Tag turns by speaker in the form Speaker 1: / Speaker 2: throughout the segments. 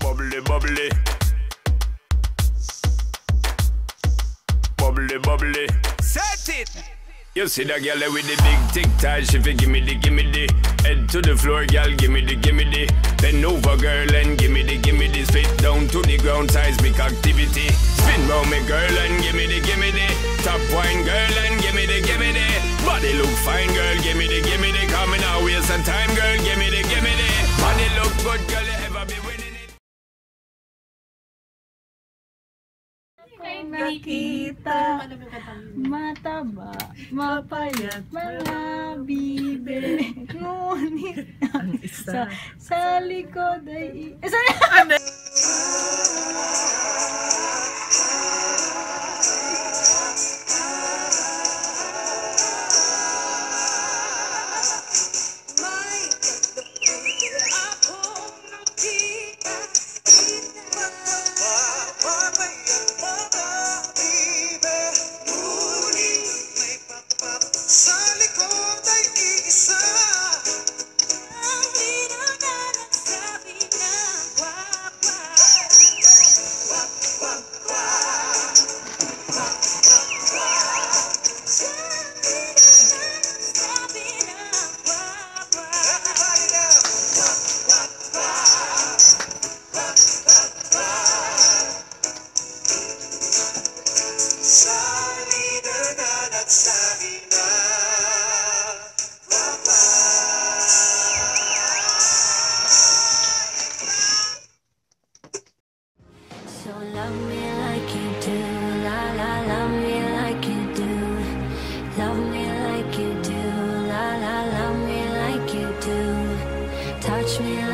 Speaker 1: Bubbly, bubbly. Bubbly, bubbly. Set it! You see that girl with the big tic tac, she fi gimme the gimme the Head to the floor, girl, gimme the gimme the Bend over, girl, and gimme the gimme the Spit down to the ground, seismic activity Spin round me, girl, and gimme the gimme the Top wine, girl, and gimme the gimme the Body look fine, girl,
Speaker 2: Nakita, mataba, mapayat, mga bibe, ngunit isa. sa likod ay... i-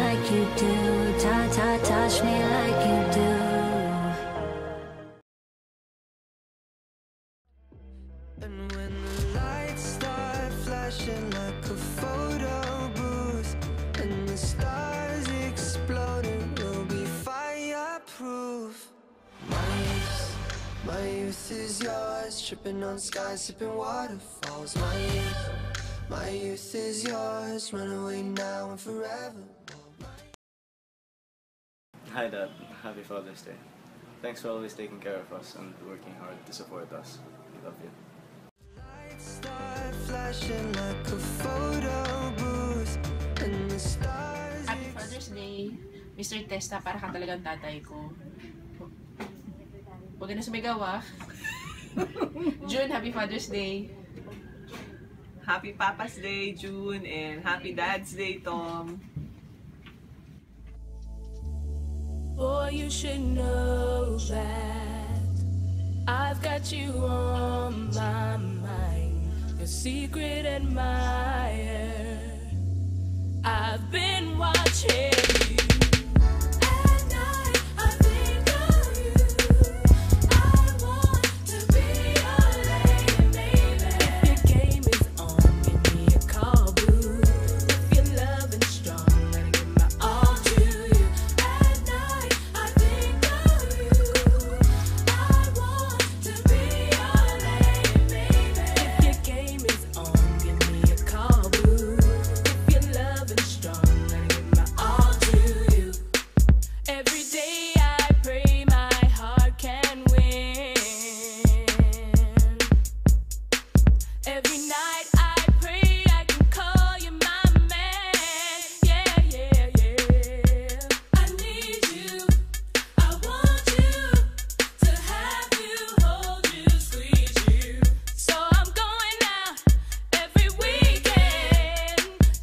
Speaker 3: like you do, ta ta, touch me like you do.
Speaker 4: And when the lights start flashing like a photo booth And the stars exploding we'll be fireproof. My youth, my youth is yours Tripping on skies, sipping waterfalls. My youth, my youth is yours Run away now and forever
Speaker 5: Hi Dad, happy Father's Day. Thanks for always taking care of us and working hard to support us. We love you.
Speaker 6: Happy Father's Day, Mr. Testa, para ka talagang tatay ko. Huwag na sumigaw ah. June, Happy Father's Day.
Speaker 7: Happy Papa's Day, June, and Happy Dad's Day, Tom.
Speaker 8: Boy, you should know that I've got you on my mind, your secret admirer. I've been watching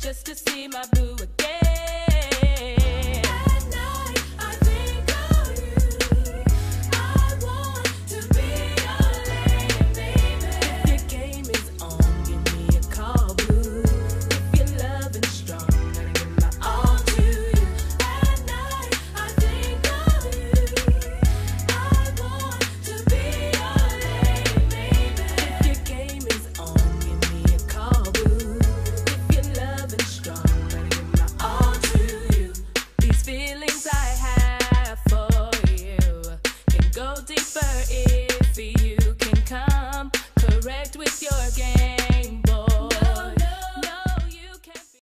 Speaker 8: just to see my boo again. deeper